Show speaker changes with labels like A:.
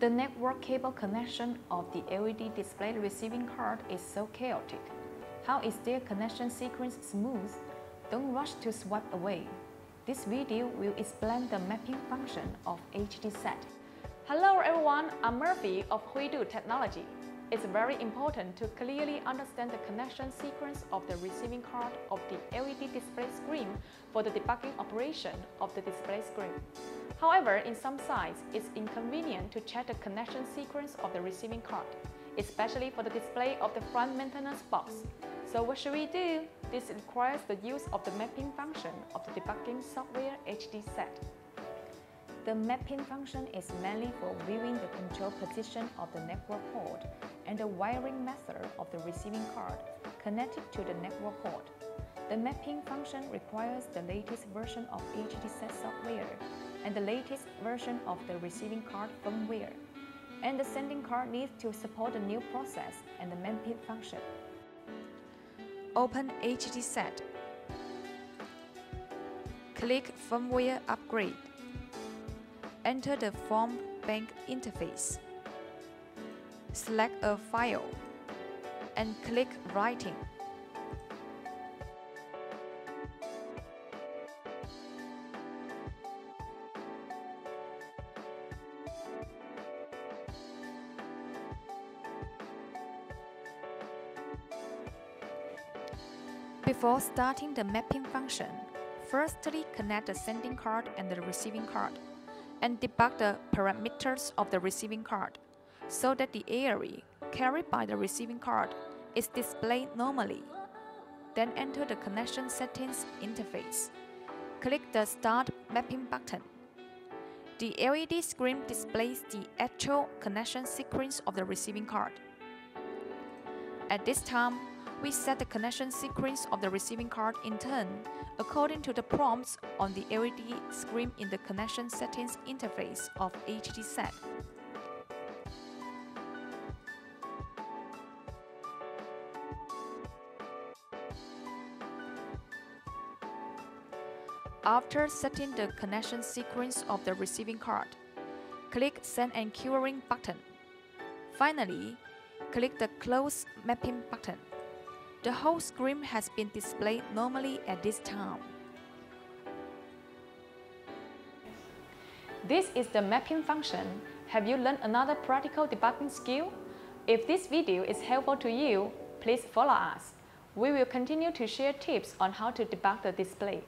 A: The network cable connection of the LED display receiving card is so chaotic. How is their connection sequence smooth? Don't rush to swipe away. This video will explain the mapping function of HDSET. Hello everyone, I'm Murphy of Huidu Technology. It's very important to clearly understand the connection sequence of the receiving card of the LED display screen for the debugging operation of the display screen. However, in some sites, it's inconvenient to check the connection sequence of the receiving card, especially for the display of the front maintenance box. So what should we do? This requires the use of the mapping function of the debugging software HDSET. The mapping function is mainly for viewing the control position of the network port and the wiring method of the receiving card connected to the network port. The mapping function requires the latest version of HDSET software and the latest version of the receiving card firmware. And the sending card needs to support the new process and the mapping function. Open HDSET. Click Firmware Upgrade. Enter the form bank interface. Select a file and click Writing. Before starting the mapping function, firstly connect the sending card and the receiving card, and debug the parameters of the receiving card, so that the area carried by the receiving card is displayed normally. Then enter the connection settings interface. Click the Start Mapping button. The LED screen displays the actual connection sequence of the receiving card. At this time, we set the connection sequence of the receiving card in turn according to the prompts on the LED screen in the connection settings interface of HDSET. After setting the connection sequence of the receiving card, click Send and Querying button. Finally, click the Close Mapping button. The whole screen has been displayed normally at this time. This is the mapping function. Have you learned another practical debugging skill? If this video is helpful to you, please follow us. We will continue to share tips on how to debug the display.